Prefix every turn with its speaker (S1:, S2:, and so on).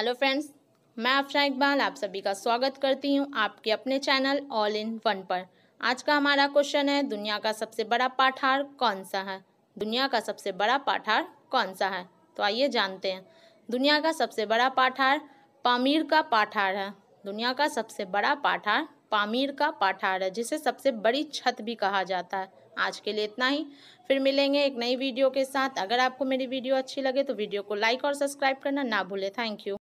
S1: Hello friends मैं अफशा इकबाल, आप सभी का स्वागत करती हूँ आपके अपने चैनल ऑल इन वन पर। आज का हमारा क्वेश्चन है, दुनिया का सबसे बड़ा पाठार कौन सा है? दुनिया का सबसे बड़ा पाठार कौन सा है? तो आइए जानते हैं। दुनिया का सबसे बड़ा पाठार पामीर का पाठार है। दुनिया का सबसे बड़ा पाठार पामीर का पाठार है, जिसे सबसे बड़ी छत भी कहा जाता है। आज के लिए इतना ही। फिर मिलेंगे एक नई वीडियो के साथ। अगर आपको मेरी वीडियो अच्छी लगे तो वीडियो को लाइक और सब्सक्राइब करना ना भूलें। Thank you